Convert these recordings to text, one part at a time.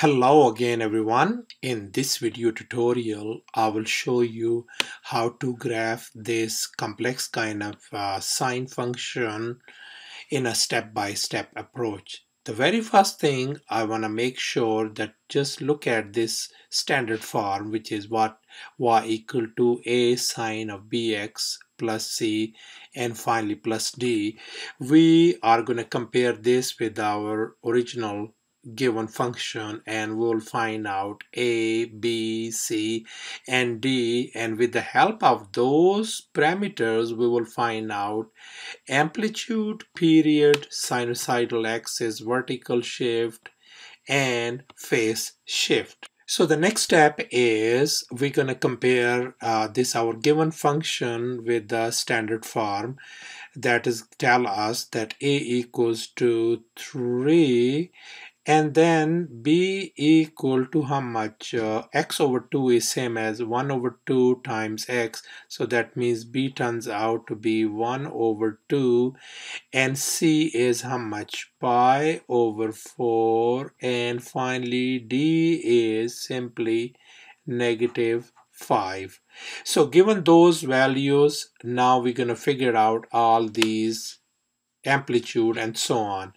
Hello again everyone. In this video tutorial, I will show you how to graph this complex kind of uh, sine function in a step-by-step -step approach. The very first thing I want to make sure that just look at this standard form which is what y equal to a sine of bx plus c and finally plus d. We are going to compare this with our original given function and we'll find out a b c and d and with the help of those parameters we will find out amplitude period sinusoidal axis vertical shift and phase shift. So the next step is we're going to compare uh, this our given function with the standard form. That is tell us that a equals to 3 and then b equal to how much? Uh, x over 2 is same as 1 over 2 times x. So that means b turns out to be 1 over 2 and c is how much? Pi over 4 and finally d is simply negative 5 so given those values now we're going to figure out all these amplitude and so on.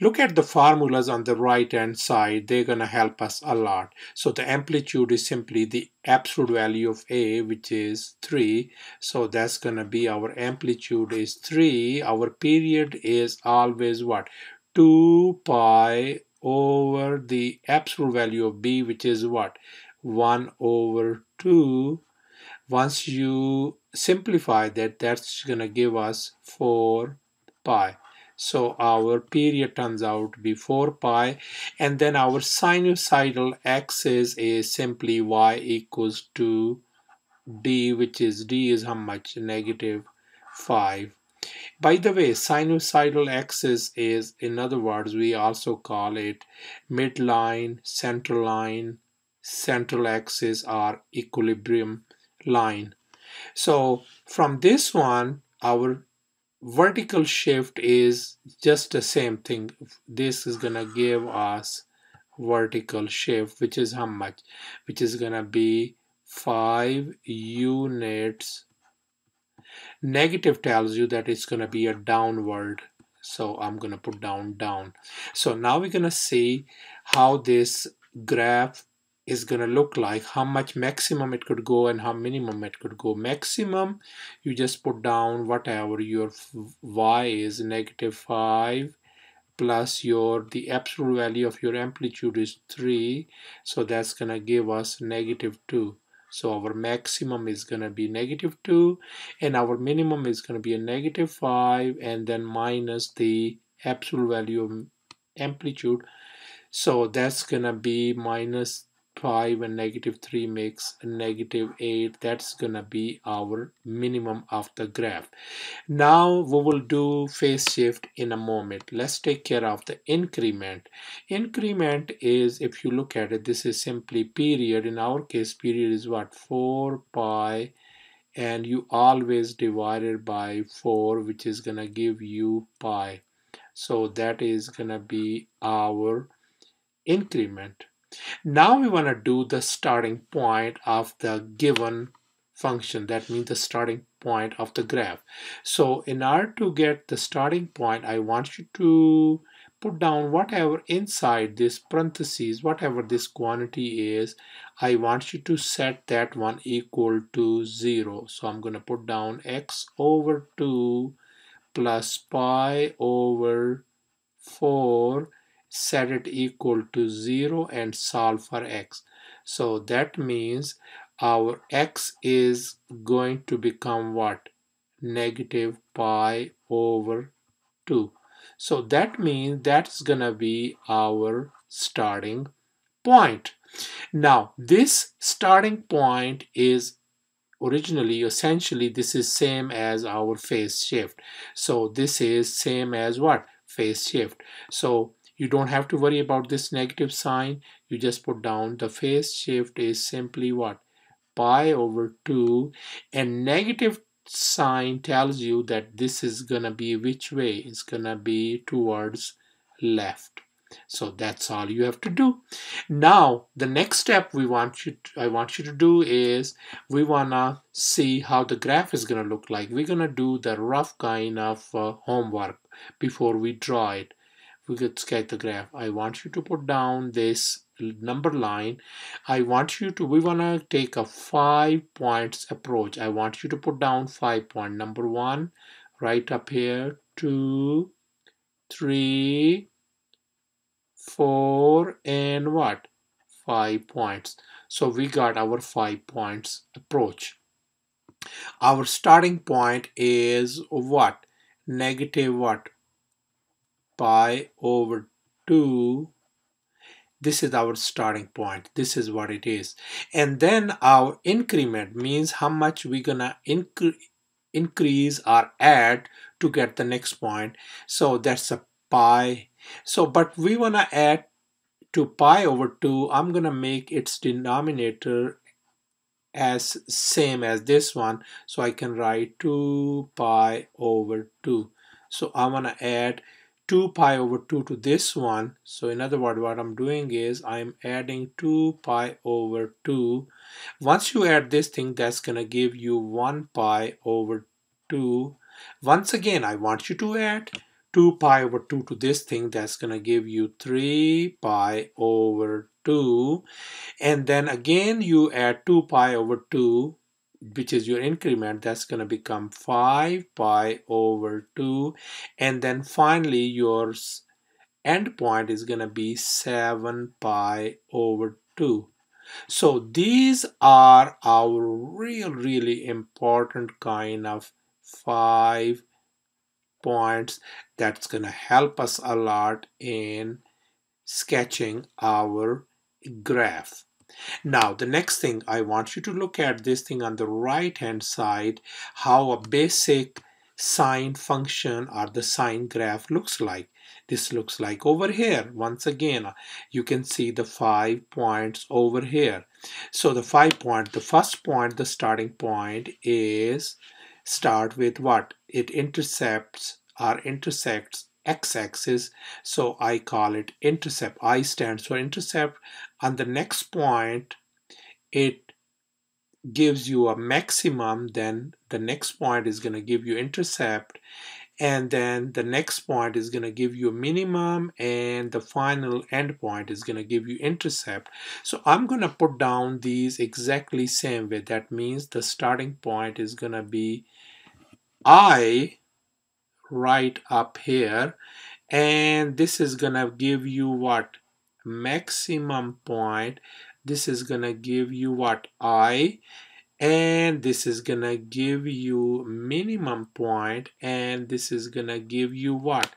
Look at the formulas on the right hand side, they're going to help us a lot. So the amplitude is simply the absolute value of A which is 3. So that's going to be our amplitude is 3. Our period is always what? 2 pi over the absolute value of B which is what? 1 over 2. Once you simplify that, that's going to give us 4 pi. So our period turns out to be 4 pi and then our sinusoidal axis is simply y equals to d which is d is how much? Negative 5 by the way sinusoidal axis is in other words we also call it midline central line central axis or equilibrium line. So from this one our vertical shift is just the same thing. This is gonna give us vertical shift which is how much? Which is gonna be 5 units negative tells you that it's gonna be a downward. So I'm gonna put down down. So now we're gonna see how this graph is going to look like how much maximum it could go and how minimum it could go. Maximum you just put down whatever your y is negative 5 plus your the absolute value of your amplitude is 3 so that's going to give us negative 2 so our maximum is going to be negative 2 and our minimum is going to be a negative 5 and then minus the absolute value of amplitude. So that's going to be minus 5 and negative 3 makes negative 8 that's gonna be our minimum of the graph. Now we will do phase shift in a moment. Let's take care of the increment. Increment is if you look at it this is simply period. In our case period is what? 4 pi and you always divide it by 4 which is gonna give you pi. So that is gonna be our increment now we want to do the starting point of the given function. That means the starting point of the graph. So in order to get the starting point, I want you to put down whatever inside this parentheses, whatever this quantity is, I want you to set that one equal to 0. So I'm going to put down x over 2 plus pi over 4 set it equal to 0 and solve for x. So that means our x is going to become what? Negative pi over 2. So that means that's going to be our starting point. Now this starting point is originally essentially this is same as our phase shift. So this is same as what? Phase shift. So you don't have to worry about this negative sign. You just put down the phase shift is simply what? Pi over 2 and negative sign tells you that this is gonna be which way? It's gonna be towards left. So that's all you have to do. Now, the next step we want you to, I want you to do is we want to see how the graph is going to look like. We're going to do the rough kind of uh, homework before we draw it. We could sketch the graph. I want you to put down this number line. I want you to, we want to take a five points approach. I want you to put down five point. Number one, right up here, two, three, four and what five points so we got our five points approach our starting point is what negative what pi over 2 this is our starting point this is what it is and then our increment means how much we're gonna incre increase or add to get the next point so that's a pi so, but we want to add to pi over 2, I'm to make its denominator as same as this one. So I can write 2 pi over 2. So I want to add 2 pi over 2 to this one. So in other words, what I'm doing is I'm adding 2 pi over 2. Once you add this thing, that's going to give you 1 pi over 2. Once again, I want you to add 2 pi over 2 to this thing that's going to give you 3 pi over 2 and then again you add 2 pi over 2 which is your increment that's going to become 5 pi over 2 and then finally your end point is going to be 7 pi over 2 so these are our real really important kind of five points that's going to help us a lot in sketching our graph. Now, the next thing I want you to look at this thing on the right hand side, how a basic sine function or the sine graph looks like. This looks like over here. Once again, uh, you can see the five points over here. So the five point, the first point, the starting point is start with what? It intercepts or intersects x-axis so I call it intercept I stands for intercept. On the next point it gives you a maximum then the next point is going to give you intercept. And then the next point is going to give you a minimum and the final endpoint is going to give you intercept. So I'm going to put down these exactly same way. That means the starting point is going to be I right up here. And this is gonna give you what? Maximum point. This is gonna give you what? I. And this is gonna give you minimum point. And this is gonna give you what?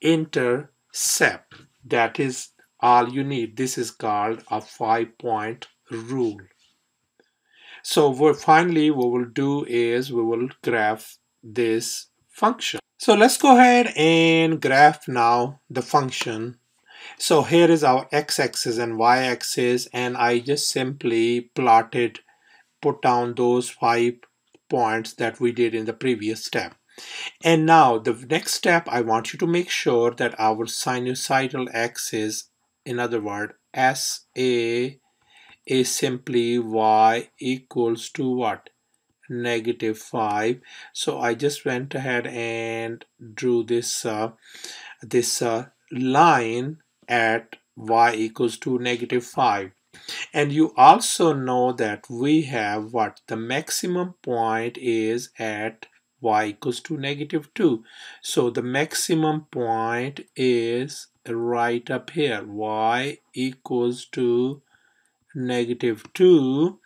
Intercept. That is all you need. This is called a five point rule. So what finally what we'll do is we will graph this function. So let's go ahead and graph now the function. So here is our x-axis and y-axis and I just simply plotted, put down those five points that we did in the previous step. And now the next step, I want you to make sure that our sinusoidal axis, in other words, SA is simply y equals to what? Negative 5 so I just went ahead and drew this uh, this uh, line at y equals to negative 5 and you also know that we have what the maximum point is at y equals to negative 2 so the maximum point is right up here y equals to negative 2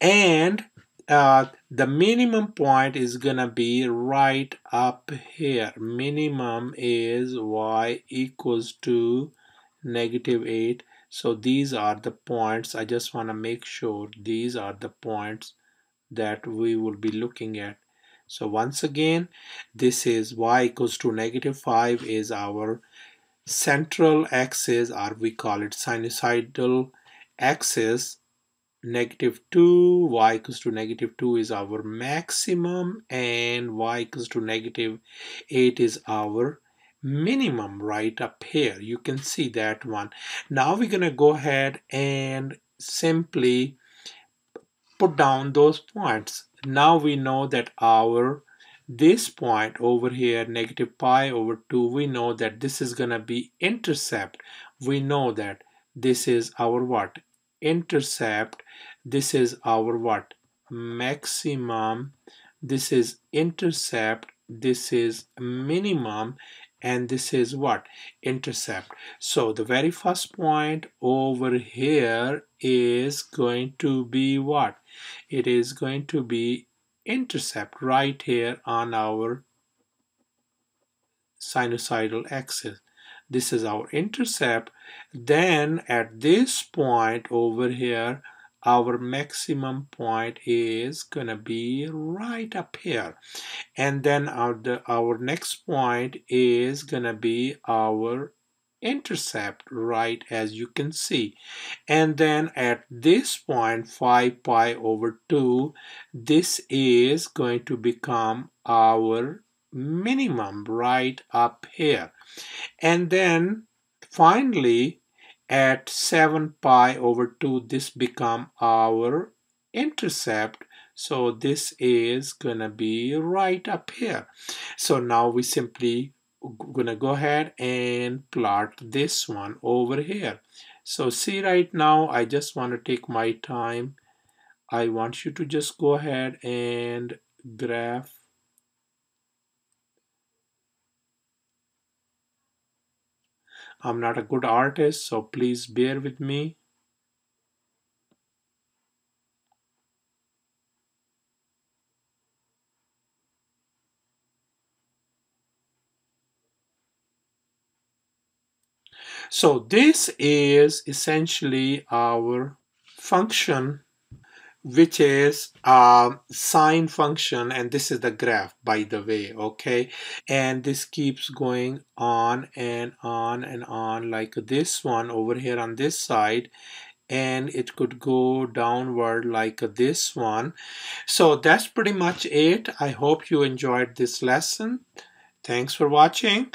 and uh, the minimum point is gonna be right up here. Minimum is y equals to negative 8 so these are the points. I just want to make sure these are the points that we will be looking at. So once again this is y equals to negative 5 is our central axis or we call it sinusoidal axis negative 2 y equals to negative 2 is our maximum and y equals to negative 8 is our minimum right up here. You can see that one. Now we're going to go ahead and simply put down those points. Now we know that our this point over here negative pi over 2 we know that this is gonna be intercept we know that this is our what intercept this is our what? Maximum. This is intercept. This is minimum. And this is what? Intercept. So the very first point over here is going to be what? It is going to be intercept right here on our sinusoidal axis this is our intercept then at this point over here our maximum point is gonna be right up here. And then our, the, our next point is gonna be our intercept right as you can see. And then at this point 5 pi over 2 this is going to become our minimum right up here. And then finally at 7 pi over 2 this become our intercept. So this is gonna be right up here. So now we simply gonna go ahead and plot this one over here. So see right now I just want to take my time. I want you to just go ahead and graph I'm not a good artist, so please bear with me. So this is essentially our function which is a sine function and this is the graph by the way okay? And this keeps going on and on and on like this one over here on this side and it could go downward like this one. So that's pretty much it. I hope you enjoyed this lesson. Thanks for watching